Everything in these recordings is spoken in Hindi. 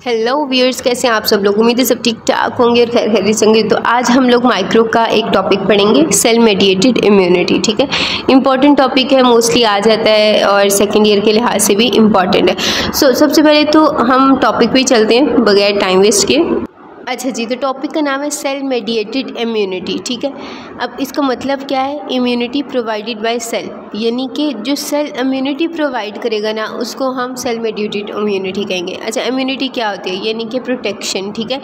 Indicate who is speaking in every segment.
Speaker 1: हेलो व्यूअर्स कैसे हैं आप सब लोग? उम्मीद है सब ठीक ठाक होंगे और खैर खैरियत होंगे। तो आज हम लोग माइक्रो का एक टॉपिक पढ़ेंगे सेल मेडिएटेड इम्यूनिटी ठीक है? इंपॉर्टेंट टॉपिक है मोस्टली आ जाता है और सेकेंड ईयर के लिहाज से भी इंपॉर्टेंट है। सो so, सबसे पहले तो हम टॉपिक पे चलते हैं बगैर टाइम वेस्ट के। अच्छा जी तो टॉपिक का नाम है सेल मेडिएटेड इम्यूनिटी ठीक है? अब इसका मतलब क्या है? इम्यूनिटी प्रोवाइडेड बाय सेल यानी कि जो सेल इम्यूनिटी प्रोवाइड करेगा ना, उसको हम सेल मेडिएटेड इम्यूनिटी कहेंगे। अच्छा इम्यूनिटी क्या होती है? यानी कि प्रोटेक्शन ठीक है?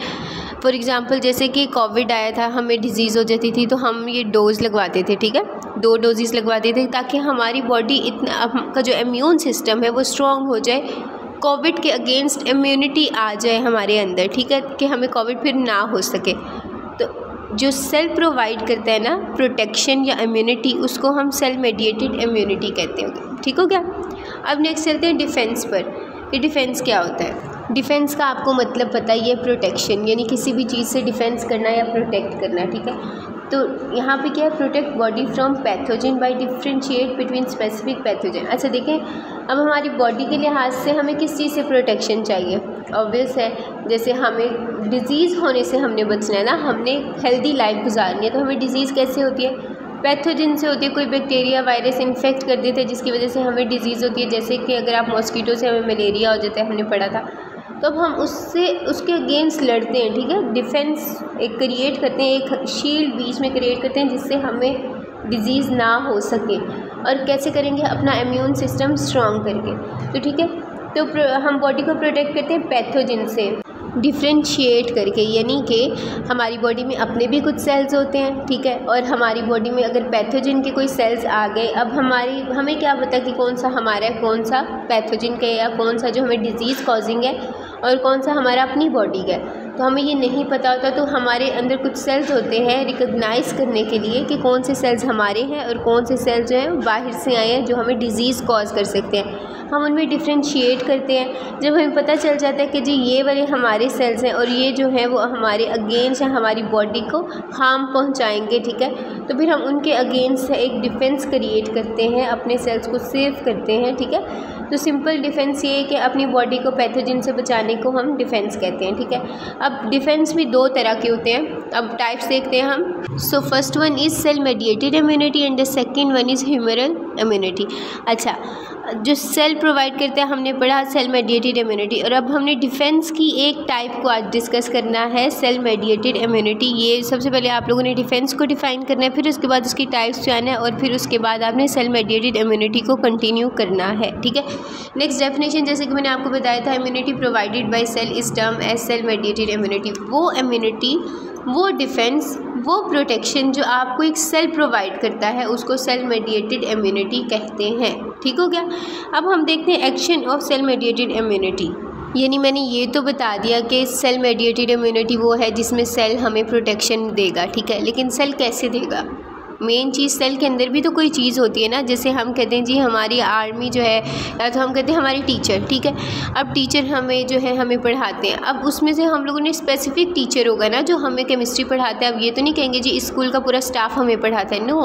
Speaker 1: फॉर एग्ज़ाम्पल जैसे कि कोविड आया था, हमें डिज़ीज़ हो जाती थी तो हम ये डोज लगवाते थे, ठीक है? दो डोजेज़ लगवाते थे, ताकि हमारी बॉडी इतना का जो इम्यून सिस्टम है, वो स्ट्रॉन्ग हो जाए कोविड के अगेंस्ट इम्यूनिटी आ जाए हमारे अंदर, ठीक है? कि हमें कोविड फिर ना हो सके। तो जो सेल प्रोवाइड करता है ना प्रोटेक्शन या इम्यूनिटी उसको हम सेल मेडिएटेड इम्यूनिटी कहते हैं। ठीक हो गया? अब नेक्स्ट चलते हैं डिफेंस पर। कि डिफेंस क्या होता है? डिफेंस का आपको मतलब पता ही है प्रोटेक्शन, यानी किसी भी चीज़ से डिफेंस करना या प्रोटेक्ट करना, ठीक है? तो यहाँ पे क्या है, protect body from pathogen by differentiate between specific pathogen. अच्छा देखें, अब हमारी बॉडी के लिहाज से हमें किस चीज़ से प्रोटेक्शन चाहिए? ऑब्वियस है, जैसे हमें डिज़ीज़ होने से हमने बचना है ना, हमने हेल्दी लाइफ गुजारनी है तो हमें डिज़ीज़ कैसे होती है? पैथोजन से होती है, कोई बैक्टीरिया वायरस इन्फेक्ट कर देते हैं, जिसकी वजह से हमें डिज़ीज़ होती है। जैसे कि अगर आप मॉस्कीटो से हमें मलेरिया हो जाता है, हमने पढ़ा था। तो अब हम उससे, उसके अगेंस्ट लड़ते हैं, ठीक है? डिफेंस एक क्रिएट करते हैं, एक शील्ड बीच में क्रिएट करते हैं, जिससे हमें डिज़ीज़ ना हो सके। और कैसे करेंगे? अपना इम्यून सिस्टम स्ट्रॉन्ग करके। तो ठीक है? तो हम बॉडी को प्रोटेक्ट करते हैं पैथोजिन से। डिफ्रेंशिएट करके, यानी कि हमारी बॉडी में अपने भी कुछ सेल्स होते हैं, ठीक है? और हमारी बॉडी में अगर पैथोजिन के कोई सेल्स आ गए, अब हमारी, हमें क्या पता कि कौन सा हमारा है कौन सा पैथोजिन का या कौन सा जो हमें डिज़ीज़ कॉजिंग है और कौन सा हमारा अपनी बॉडी का है। तो हमें ये नहीं पता होता तो हमारे अंदर कुछ सेल्स होते हैं रिकग्नाइज़ करने के लिए कि कौन से सेल्स हमारे हैं और कौन से सेल्स जो हैं बाहर से आए हैं, जो हमें डिज़ीज़ कॉज कर सकते हैं। हम उनमें डिफ्रेंशिएट करते हैं। जब हमें पता चल जाता है कि जी, ये वाले हमारे सेल्स हैं और ये जो हैं, वो हमारे अगेंस्ट हैं, हमारी बॉडी को हार्म पहुंचाएँगे, ठीक है? तो फिर हम उनके अगेंस्ट एक डिफेंस क्रिएट करते हैं, अपने सेल्स को सेव करते हैं, ठीक है? तो सिंपल डिफेंस ये है कि अपनी बॉडी को पैथोजन से बचाने को हम डिफेंस कहते हैं, ठीक है? अब डिफेंस भी दो तरह के होते हैं। अब टाइप्स देखते हैं हम। So first one is cell mediated immunity and the second one is humoral immunity अच्छा जो सेल प्रोवाइड करते हैं, हमने पढ़ा सेल मेडिएटेड इम्यूनिटी और अब हमने डिफेंस की एक टाइप को आज डिस्कस करना है, सेल मेडिएटेड इम्यूनिटी। ये सबसे पहले आप लोगों ने डिफेंस को डिफाइन करना है, फिर उसके बाद उसकी टाइप्स जाना है और फिर उसके बाद आपने सेल मेडिएटेड इम्यूनिटी को कंटिन्यू करना है, ठीक है? नेक्स्ट डेफिनेशन जैसे कि मैंने आपको बताया था इम्यूनिटी प्रोवाइडेड बाई सेल इस term as cell mediated immunity वो इम्यूनिटी वो डिफेंस, वो प्रोटेक्शन जो आपको एक सेल प्रोवाइड करता है, उसको सेल मेडिएटेड इम्यूनिटी कहते हैं। ठीक हो गया? अब हम देखते हैं action of cell mediated immunity. यानी मैंने ये तो बता दिया कि सेल मेडिएटेड इम्यूनिटी वो है जिसमें सेल हमें प्रोटेक्शन देगा, ठीक है? लेकिन सेल कैसे देगा? मेन चीज़ सेल के अंदर भी तो कोई चीज़ होती है ना? जैसे हम कहते हैं, जी, हमारी आर्मी जो है, या तो हम कहते हैं, हमारी टीचर ठीक है? अब टीचर हमें जो है, हमें पढ़ाते हैं। अब उसमें से हम लोगों ने स्पेसिफिक टीचर होगा ना, जो हमें केमिस्ट्री पढ़ाते हैं। अब ये तो नहीं कहेंगे, जी स्कूल का पूरा स्टाफ हमें पढ़ाता है। नो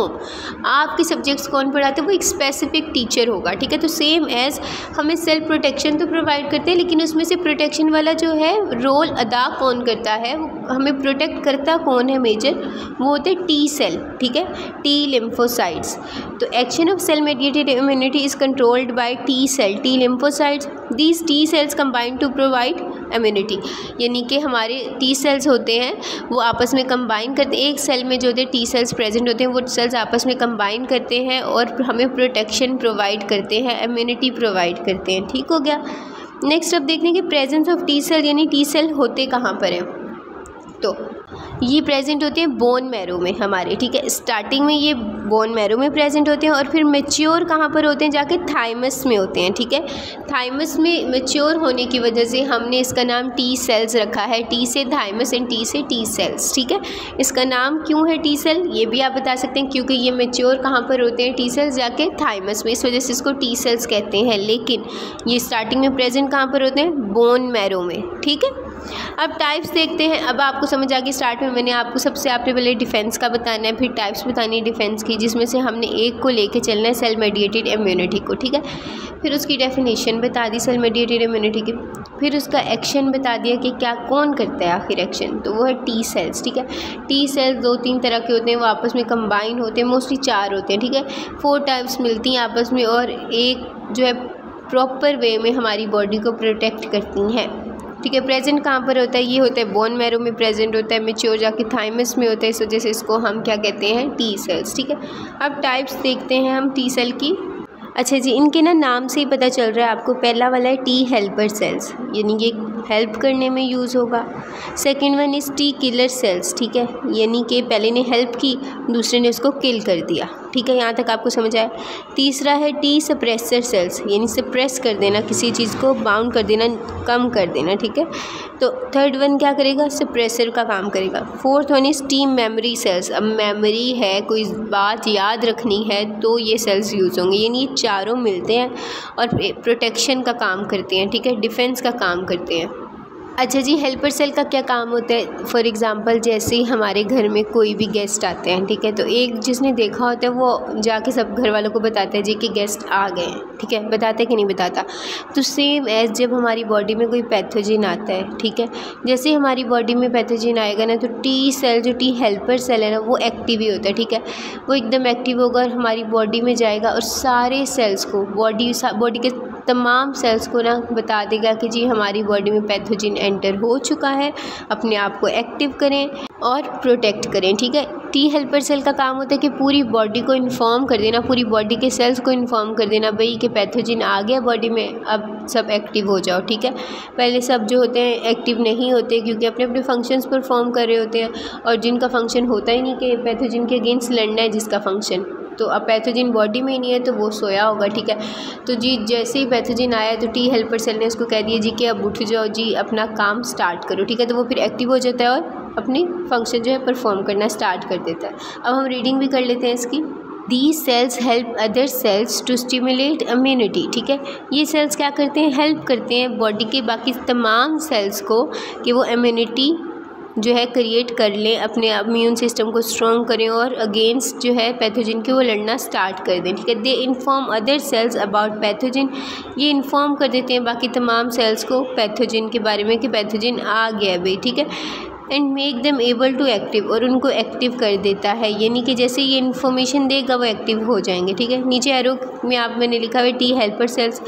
Speaker 1: आपके सब्जेक्ट्स कौन पढ़ाते हैं? वो एक स्पेसिफिक टीचर होगा, ठीक है? तो सेम एज़ हमें सेल्फ प्रोटेक्शन तो प्रोवाइड करते हैं, लेकिन उसमें से प्रोटेक्शन वाला जो है रोल अदा कौन करता है? हमें प्रोटेक्ट करता कौन है मेजर वो होते टी सेल ठीक है? T lymphocytes. तो action of cell mediated immunity is controlled by T cell, T lymphocytes. These T cells combine to provide immunity यानी कि हमारे टी सेल्स होते हैं वो आपस में कंबाइन करते हैं। एक सेल में जो होते टी सेल्स प्रेजेंट होते हैं वो सेल्स आपस में कंबाइन करते हैं और हमें प्रोटेक्शन प्रोवाइड करते हैं इम्यूनिटी प्रोवाइड करते हैं। ठीक हो गया? नेक्स्ट अब देखने के प्रेजेंस ऑफ़ टी सेल यानी टी सेल होते कहाँ पर हैं। तो ये प्रेजेंट होते हैं बोन मैरो में हमारे, ठीक है? स्टार्टिंग में ये बोन मैरो में प्रेजेंट होते हैं और फिर मेच्योर कहाँ पर होते हैं? जाके थाइमस में होते हैं, ठीक है? थाइमस में मेच्योर होने की वजह से हमने इसका नाम टी सेल्स रखा है। टी से थाइमस एंड टी से टी सेल्स ठीक है? इसका नाम क्यों है टी सेल ये भी आप बता सकते हैं, क्योंकि ये मेच्योर कहाँ पर होते हैं? टी सेल्स जाके थाइमस में। इस वजह से इसको टी सेल्स कहते हैं। लेकिन ये स्टार्टिंग में प्रेजेंट कहाँ पर होते हैं? बोन मैरो में, ठीक है? अब टाइप्स देखते हैं। अब आपको समझ आ गई स्टार्ट में मैंने आपको सबसे आपने पहले डिफेंस का बताना है, फिर टाइप्स बतानी है डिफेंस की, जिसमें से हमने एक को लेके चलना है सेल मेडिएटेड इम्यूनिटी को, ठीक है? फिर उसकी डेफिनेशन बता दी सेल मेडिएटेड इम्यूनिटी की। फिर उसका एक्शन बता दिया कि क्या कौन करता है आखिर एक्शन तो वो है टी सेल्स ठीक है? टी सेल्स दो तीन तरह के होते हैं, वो आपस में कंबाइन होते हैं मोस्टली चार होते हैं, ठीक है? फोर टाइप्स मिलती हैं आपस में और एक जो है प्रॉपर वे में हमारी बॉडी को प्रोटेक्ट करती हैं। ठीक है प्रेजेंट कहाँ पर होता है? ये होता है बोन मैरो में प्रेजेंट होता है मेच्योर जाके थाइमस में होता है, इस वजह से इसको हम क्या कहते हैं? टी सेल्स ठीक है? अब टाइप्स देखते हैं हम टी सेल की। अच्छा जी, इनके ना नाम से ही पता चल रहा है आपको, पहला वाला है टी हेल्पर सेल्स यानी ये हेल्प करने में यूज़ होगा। Second one is T killer cells ठीक है? यानी कि पहले ने हेल्प की, दूसरे ने उसको किल कर दिया, ठीक है? यहाँ तक आपको समझ आया? तीसरा है टी सप्रेसर सेल्स यानी सप्रेस कर देना, किसी चीज़ को बाउंड कर देना, कम कर देना, ठीक है? तो थर्ड वन क्या करेगा? सप्रेसर का काम करेगा। Fourth one is T memory cells अब मेमोरी है, कोई बात याद रखनी है तो ये सेल्स यूज़ होंगे। यानी ये चारों मिलते हैं और प्रोटेक्शन का काम करते हैं, ठीक है? डिफेंस का काम करते हैं। अच्छा जी हेल्पर सेल का क्या काम होता है? फॉर एग्ज़ाम्पल जैसे ही हमारे घर में कोई भी गेस्ट आते हैं, ठीक है? तो एक जिसने देखा होता है, वो जाके सब घर वालों को बताता है जी कि गेस्ट आ गए हैं, ठीक है? बताते कि नहीं बताता? तो सेम एज जब हमारी बॉडी में कोई पैथोजिन आता है, ठीक है? जैसे हमारी बॉडी में पैथोजिन आएगा ना तो टी सेल जो टी हेल्पर सेल है ना, वो एक्टिव ही होता है, ठीक है? वो एकदम एक्टिव होगा और हमारी बॉडी में जाएगा और सारे सेल्स को बॉडी बॉडी के तमाम सेल्स को ना बता देगा कि जी हमारी बॉडी में पैथोजिन एंटर हो चुका है। अपने आप को एक्टिव करें और प्रोटेक्ट करें, ठीक है? टी हेल्पर सेल का काम होता है कि पूरी बॉडी को इन्फॉर्म कर देना, पूरी बॉडी के सेल्स को इन्फॉर्म कर देना भाई कि पैथोजिन आ गया बॉडी में, अब सब एक्टिव हो जाओ, ठीक है? पहले सब जो होते हैं एक्टिव नहीं होते क्योंकि अपने अपने फ़ंक्शंस परफॉर्म कर रहे होते हैं और जिनका फ़ंक्शन होता ही नहीं कि पैथोजिन के अगेंस्ट लड़ना है जिसका फ़ंक्शन तो अब पैथोजिन बॉडी में ही नहीं है तो वो सोया होगा, ठीक है? तो जी, जैसे ही पैथोजिन आया तो टी हेल्पर सेल ने उसको कह दिया, जी कि अब उठ जाओ, जी, अपना काम स्टार्ट करो, ठीक है? तो वो फिर एक्टिव हो जाता है और अपनी फ़ंक्शन जो है परफॉर्म करना स्टार्ट कर देता है। अब हम रीडिंग भी कर लेते हैं इसकी। The cells help other cells to stimulate immunity ठीक है? ये सेल्स क्या करते हैं? हेल्प करते हैं बॉडी के बाकी तमाम सेल्स को कि वो इम्यूनिटी जो है क्रिएट कर लें, अपने इम्यून सिस्टम को स्ट्रॉन्ग करें और अगेंस्ट जो है पैथोजिन के वो लड़ना स्टार्ट कर दें, ठीक है? They inform other cells about pathogen ये इन्फॉर्म कर देते हैं बाकी तमाम सेल्स को पैथोजिन के बारे में कि पैथोजिन आ गया भाई ठीक है? And make them able to active और उनको एक्टिव कर देता है। यानी कि जैसे ये इन्फॉर्मेशन देगा, वो एक्टिव हो जाएँगे, ठीक है? नीचे एरो में आप, मैंने लिखा हुआ टी हेल्पर सेल्स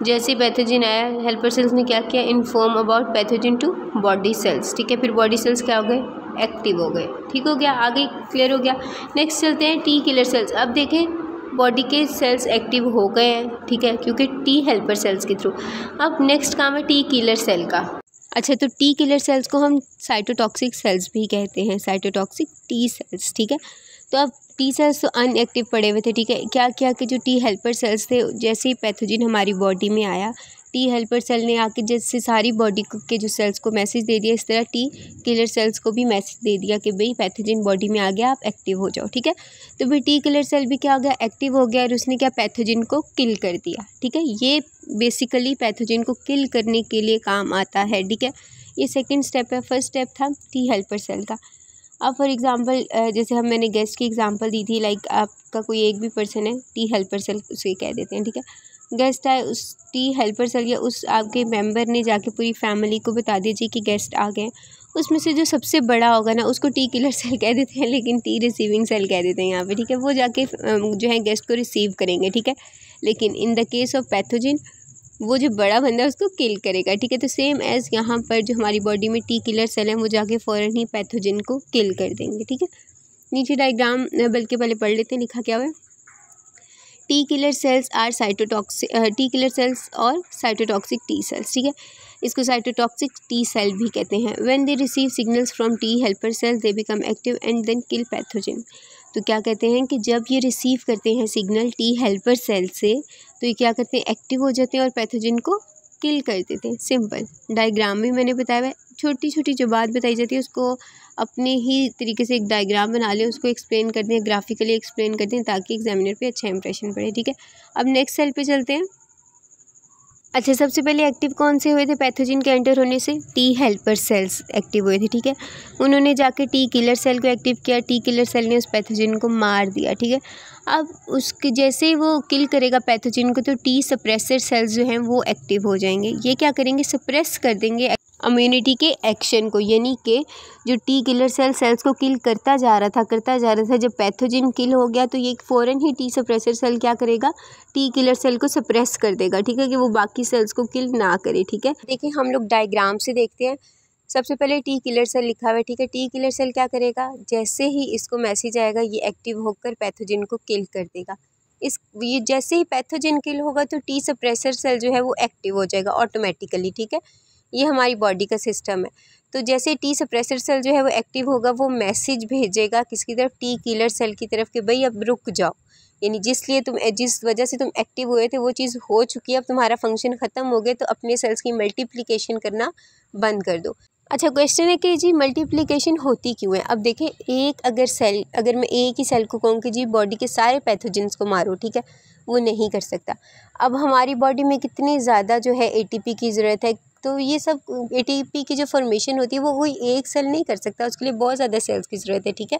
Speaker 1: जैसे पैथोजिन आया हेल्पर सेल्स ने क्या किया? Inform about pathogen to body cells ठीक है? फिर बॉडी सेल्स क्या हो गए? एक्टिव हो गए। ठीक हो गया? आगे क्लियर हो गया। नेक्स्ट चलते हैं टी किलर सेल्स अब देखें बॉडी के सेल्स एक्टिव हो गए हैं, ठीक है? क्योंकि टी हेल्पर सेल्स के थ्रू अब नेक्स्ट काम है टी किलर सेल का। अच्छा तो टी किलर सेल्स को हम साइटोटॉक्सिक सेल्स भी कहते हैं साइटोटॉक्सिक टी सेल्स ठीक है? तो अब टी सेल्स तो अनएक्टिव पड़े हुए थे, ठीक है? क्या क्या कि जो टी हेल्पर सेल्स थे, जैसे ही पैथोजिन हमारी बॉडी में आया टी हेल्पर सेल ने आके जैसे सारी बॉडी के जो सेल्स को मैसेज दे दिया, इस तरह टी किलर सेल्स को भी मैसेज दे दिया कि भाई पैथोजिन बॉडी में आ गया, आप एक्टिव हो जाओ, ठीक है? तो भाई टी किलर सेल भी क्या हो गया एक्टिव हो गया और उसने क्या पैथोजिन को किल कर दिया, ठीक है? ये बेसिकली पैथोजिन को किल करने के लिए काम आता है, ठीक है? ये सेकेंड स्टेप है फ़र्स्ट स्टेप था टी हेल्पर सेल का। अब फॉर एग्ज़ाम्पल जैसे हम मैंने गेस्ट की एग्ज़ाम्पल दी थी लाइक आपका कोई एक भी पर्सन है टी हेल्पर सेल उसे कह देते हैं, ठीक है? गेस्ट आए, उस टी हेल्पर सेल या उस आपके मेंबर ने जाके पूरी फैमिली को बता दीजिए कि गेस्ट आ गए उसमें से जो सबसे बड़ा होगा ना, उसको टी किलर सेल कह देते हैं, लेकिन टी रिसीविंग सेल कह देते हैं यहाँ पे, ठीक है? वो जाके जो है गेस्ट को रिसीव करेंगे, ठीक है? लेकिन in the case of pathogen वो जो बड़ा बंदा है उसको किल करेगा, ठीक है? तो सेम एज़ यहाँ पर जो हमारी बॉडी में टी किलर सेल है, वो जाके फ़ौरन ही पैथोजिन को किल कर देंगे, ठीक है? नीचे डायग्राम बल्कि पहले पढ़ लेते हैं, लिखा क्या हुआ T killer cells are cytotoxic T killer cells और साइटोटॉक्सिक टी सेल्स ठीक है? इसको साइटोटॉक्सिक टी सेल भी कहते हैं। When they receive signals from T helper cells they become active and then kill pathogen तो क्या कहते हैं कि जब ये रिसीव करते हैं सिग्नल टी हेल्पर सेल से तो ये क्या करते हैं? एक्टिव हो जाते हैं और पैथोजिन को किल कर देते हैं। सिंपल डायग्राम भी मैंने बताया है। छोटी छोटी जो बात बताई जाती है, उसको अपने ही तरीके से एक डायग्राम बना लें, उसको एक्सप्लेन कर दें ग्राफिकली एक्सप्लेन कर दें, ताकि एग्जामिनर पे अच्छा इंप्रेशन पड़े, ठीक है? अब नेक्स्ट सेल पे चलते हैं। अच्छा सबसे पहले एक्टिव कौन से हुए थे? पैथोजिन के एंटर होने से टी हेल्पर सेल्स एक्टिव हुए थे, ठीक है? उन्होंने जाके टी किलर सेल को एक्टिव किया। टी किलर सेल ने उस पैथोजिन को मार दिया, ठीक है? अब उसके जैसे वो किल करेगा पैथोजिन को तो टी सप्रेसर सेल्स जो हैं, वो एक्टिव हो जाएँगे। ये क्या करेंगे? सप्रेस कर देंगे इम्यूनिटी के एक्शन को, यानी कि जो टी किलर सेल सेल्स को किल करता जा रहा था, करता जा रहा था, जब पैथोजिन किल हो गया तो ये फ़ौरन ही टी सप्रेसर सेल क्या करेगा? टी किलर सेल को सप्रेस कर देगा, ठीक है? कि वो बाकी सेल्स को किल ना करे, ठीक है? देखिए, हम लोग डायग्राम से देखते हैं। सबसे पहले टी किलर सेल लिखा हुआ है, ठीक है? टी किलर सेल क्या करेगा? जैसे ही इसको मैसेज आएगा, ये एक्टिव होकर पैथोजिन को किल कर देगा। इस, ये जैसे ही पैथोजिन किल होगा तो टी सप्रेसर सेल जो है, वो एक्टिव हो जाएगा ऑटोमेटिकली ठीक है? ये हमारी बॉडी का सिस्टम है। तो जैसे टी सप्रेसर सेल जो है वो एक्टिव होगा, वो मैसेज भेजेगा किसकी तरफ़? टी किलर सेल की तरफ़ कि भाई अब रुक जाओ। यानी जिसलिए तुम, जिस वजह से तुम एक्टिव हुए थे, वो चीज़ हो चुकी है, अब तुम्हारा फ़ंक्शन ख़त्म हो गया तो अपने सेल्स की मल्टीप्लिकेशन करना बंद कर दो। अच्छा क्वेश्चन है कि जी मल्टीप्लिकेशन होती क्यों है? अब देखें, एक अगर सेल अगर मैं एक ही सेल को कहूँ कि जी बॉडी के सारे पैथोजेंस को मारो, ठीक है? वो नहीं कर सकता। अब हमारी बॉडी में कितनी ज़्यादा जो है एटीपी की ज़रूरत है तो ये सब ATP की जो फॉर्मेशन होती है, वो कोई एक सेल नहीं कर सकता, उसके लिए बहुत ज़्यादा सेल्स की ज़रूरत है, ठीक है?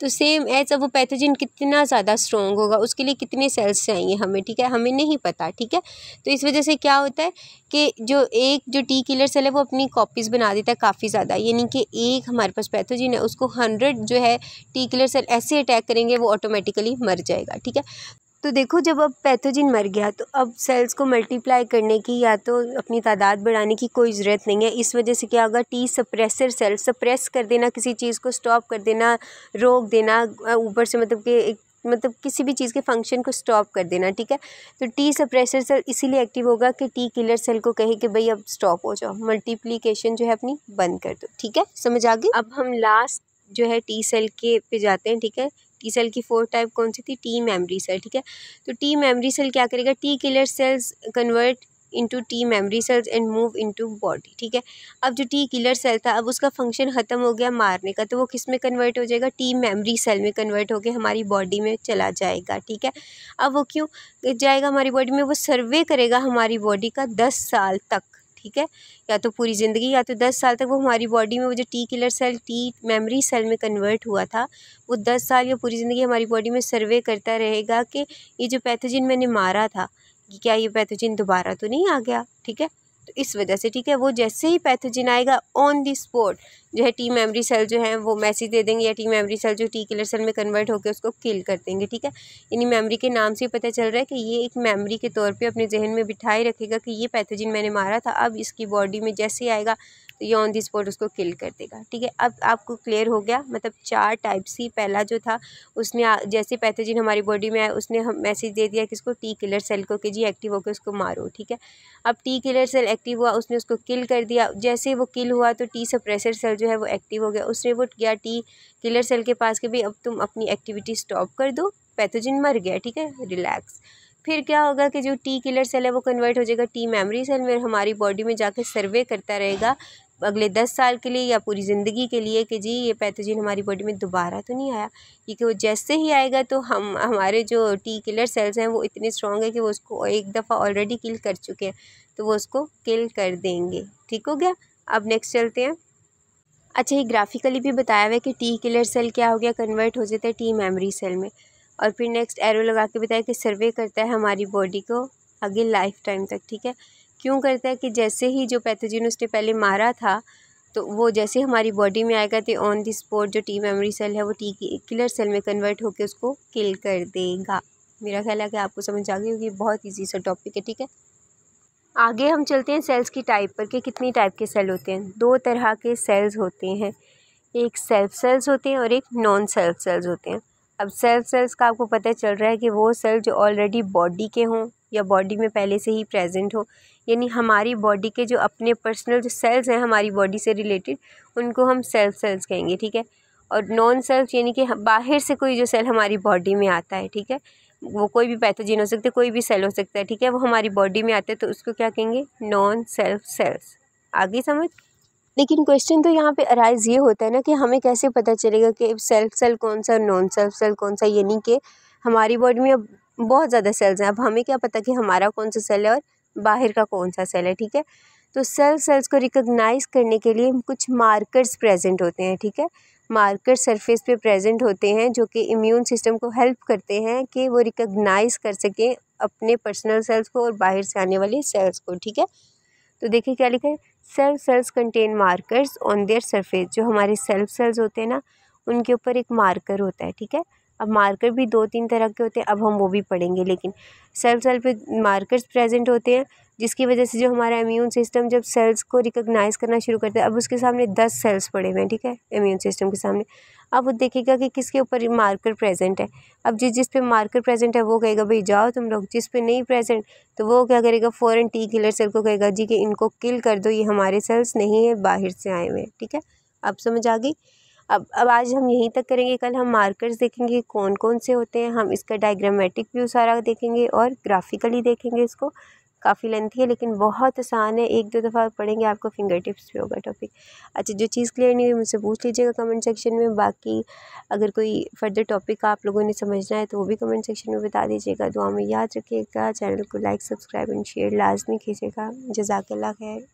Speaker 1: तो सेम एज वो पैथोजन कितना ज़्यादा स्ट्रॉन्ग होगा, उसके लिए कितने सेल्स चाहिए हमें, ठीक है? हमें नहीं पता, ठीक है? तो इस वजह से क्या होता है कि जो एक, जो टी किलर सेल है, वो अपनी कॉपीज़ बना देता है काफ़ी ज़्यादा। यानी कि एक हमारे पास पैथोजिन है, उसको हंड्रेड जो है टी किलर सेल ऐसे अटैक करेंगे, वो ऑटोमेटिकली मर जाएगा, ठीक है? तो देखो, जब अब पैथोजिन मर गया तो अब सेल्स को मल्टीप्लाई करने की या तो अपनी तादाद बढ़ाने की कोई ज़रूरत नहीं है। इस वजह से क्या होगा? टी सप्रेसर सेल सप्रेस कर देना, किसी चीज़ को स्टॉप कर देना, रोक देना ऊपर से मतलब कि एक मतलब किसी भी चीज़ के फ़ंक्शन को स्टॉप कर देना, ठीक है? तो टी सप्रेसर सेल इसीलिए एक्टिव होगा कि टी किलर सेल को कहे कि भाई अब स्टॉप हो जाओ। मल्टीप्लीकेशन जो है अपनी बंद कर दो, ठीक है? समझ आ गई? अब हम लास्ट जो है टी सेल के पे जाते हैं, ठीक है? टी सेल की फोर्थ टाइप कौन सी थी? टी मेमरी सेल ठीक है? तो टी मेमरी सेल क्या करेगा? T killer cells convert into T memory cells and move into body ठीक है? अब जो टी किलर सेल था, अब उसका फ़ंक्शन ख़त्म हो गया मारने का तो वो किसमें कन्वर्ट हो जाएगा? टी मेमरी सेल में कन्वर्ट होकर हमारी बॉडी में चला जाएगा, ठीक है? अब वो क्यों जाएगा हमारी बॉडी में? वो सर्वे करेगा हमारी बॉडी का दस साल तक ठीक है? या तो पूरी ज़िंदगी, या तो दस साल तक वो हमारी बॉडी में वो जो T killer cell T memory cell में कन्वर्ट हुआ था, वो दस साल या पूरी ज़िंदगी हमारी बॉडी में सर्वे करता रहेगा कि ये जो पैथोजिन मैंने मारा था, कि क्या ये पैथोजिन दोबारा तो नहीं आ गया? ठीक है? तो इस वजह से, ठीक है, वो जैसे ही पैथोजिन आएगा ऑन दी स्पॉट जो है टी मेमोरी सेल जो है, वो मैसेज दे देंगे या टी मेमोरी सेल जो टी किलर सेल में कन्वर्ट होकर उसको किल कर देंगे, ठीक है? यानी मेमोरी के नाम से पता चल रहा है कि ये एक मेमोरी के तौर पे अपने जहन में बिठाए रखेगा कि ये पैथोजिन मैंने मारा था, अब इसकी बॉडी में जैसे ही आएगा तो ये ऑन दी स्पॉट उसको किल कर देगा। ठीक है, अब आपको क्लियर हो गया? मतलब चार टाइप्स ही, पहला जो था, उसने जैसे पैथोजिन हमारी बॉडी में आया, उसने हम मैसेज दे दिया किसको टी किलर सेल को कि जी एक्टिव होकर उसको मारो, ठीक है? अब टी किलर सेल एक्टिव हुआ, उसने उसको किल कर दिया। जैसे वो किल हुआ तो टी सप्रेसर सेल जो है वो एक्टिव हो गया। उसने वो गया टी किलर सेल के पास के भी अब तुम अपनी एक्टिविटी स्टॉप कर दो, पैथोजिन मर गया, ठीक है? रिलैक्स फिर क्या होगा कि जो टी किलर सेल है, वो कन्वर्ट हो जाएगा टी मेमोरी सेल में हमारी बॉडी में जाकर सर्वे करता रहेगा अगले दस साल के लिए या पूरी ज़िंदगी के लिए कि जी, ये पैथोजिन हमारी बॉडी में दोबारा तो नहीं आया। क्योंकि वो जैसे ही आएगा तो हम, हमारे जो टी किलर सेल्स हैं वो इतने स्ट्रॉन्ग है कि वो उसको एक दफ़ा ऑलरेडी किल कर चुके हैं। तो वो उसको किल कर देंगे। ठीक हो गया? अब नेक्स्ट चलते हैं। अच्छा ये ग्राफिकली भी बताया हुआ है कि टी किलर सेल क्या हो गया? कन्वर्ट हो जाता है टी मेमोरी सेल में। और फिर नेक्स्ट एरो लगा के बताया कि सर्वे करता है हमारी बॉडी को आगे लाइफ टाइम तक। ठीक है? क्यों करता है कि जैसे ही जो पैथोजिन उसने पहले मारा था तो वो जैसे हमारी बॉडी में आएगा तो ऑन दी स्पॉट जो टी मेमोरी सेल है, वो टी किलर सेल में कन्वर्ट होकर उसको किल कर देगा। मेरा ख्याल है कि आपको समझ आ गई होगी, बहुत ईजी सा टॉपिक है, ठीक है? आगे हम चलते हैं सेल्स की टाइप पर, कि कितनी टाइप के सेल होते हैं। दो तरह के सेल्स होते हैं। एक सेल्फ सेल्स होते हैं और एक नॉन सेल्फ सेल्स होते हैं। अब सेल्फ सेल्स का आपको पता चल रहा है कि वो सेल जो ऑलरेडी बॉडी के हों या बॉडी में पहले से ही प्रेजेंट हो। यानी हमारी बॉडी के जो अपने पर्सनल जो सेल्स हैं हमारी बॉडी से रिलेटेड उनको हम सेल्फ सेल्स कहेंगे, ठीक है? और नॉन सेल्फ यानी कि बाहर से कोई जो सेल हमारी बॉडी में आता है, ठीक है? वो कोई भी पैथोजिन हो सकता है, कोई भी सेल हो सकता है, ठीक है? वो हमारी बॉडी में आता है तो उसको क्या कहेंगे? नॉन सेल्फ सेल्स आगे समझ? लेकिन क्वेश्चन तो यहाँ पे अराइज ये होता है ना कि हमें कैसे पता चलेगा कि सेल्फ सेल कौन सा नॉन सेल्फ सेल कौन सा, यानी कि हमारी बॉडी में बहुत ज़्यादा सेल्स हैं। अब हमें क्या पता कि हमारा कौन सा सेल है और बाहर का कौन सा सेल है, ठीक है? तो सेल सेल्स को रिकोगनाइज़ करने के लिए कुछ मार्कर्स प्रेजेंट होते हैं, ठीक है? मार्कर सरफेस पे प्रेजेंट होते हैं जो कि इम्यून सिस्टम को हेल्प करते हैं कि वो रिकोगनाइज़ कर सकें अपने पर्सनल सेल्स को और बाहर से आने वाले सेल्स को, ठीक है? तो देखिए क्या लिखा है? Cell cells contain markers on their surface जो हमारे सेल्फ सेल्स होते हैं ना, उनके ऊपर एक मार्कर होता है, ठीक है? अब मार्कर भी दो तीन तरह के होते हैं, अब हम वो भी पढ़ेंगे। लेकिन सेल सेल पे मार्कर्स प्रेजेंट होते हैं, जिसकी वजह से जो हमारा इम्यून सिस्टम जब सेल्स को रिकोगनाइज़ करना शुरू करता है, अब उसके सामने दस सेल्स पड़े हुए हैं, ठीक है? इम्यून सिस्टम के सामने। अब वो देखेगा कि किसके ऊपर मार्कर प्रेजेंट है। अब जिस जिस पे मार्कर प्रेजेंट है, वो कहेगा, भाई जाओ तुम लोग, जिस पे नहीं प्रेजेंट तो वो क्या करेगा? फ़ौरन टी किलर सेल को कहेगा, जी कि इनको किल कर दो, ये हमारे सेल्स नहीं है, बाहर से आए हुए ठीक है? अब समझ आ गई? अब अब आज हम यहीं तक करेंगे। कल हम मार्कर्स देखेंगे कौन कौन से होते हैं। हम इसका डायग्रामेटिक व्यू सारा देखेंगे और ग्राफिकली देखेंगे इसको। काफ़ी लेंथी है, लेकिन बहुत आसान है। एक दो दफ़ा पढ़ेंगे, आपको फिंगर टिप्स पे होगा टॉपिक अच्छा जो चीज़ क्लियर नहीं हुई, मुझसे पूछ लीजिएगा कमेंट सेक्शन में। बाकी अगर कोई फर्दर टॉपिक आप लोगों ने समझना है तो वो भी कमेंट सेक्शन में बता दीजिएगा। दुआ में याद रखिएगा। चैनल को लाइक सब्सक्राइब एंड शेयर लाजमी कीजिएगा। जजाकल्ला खैर।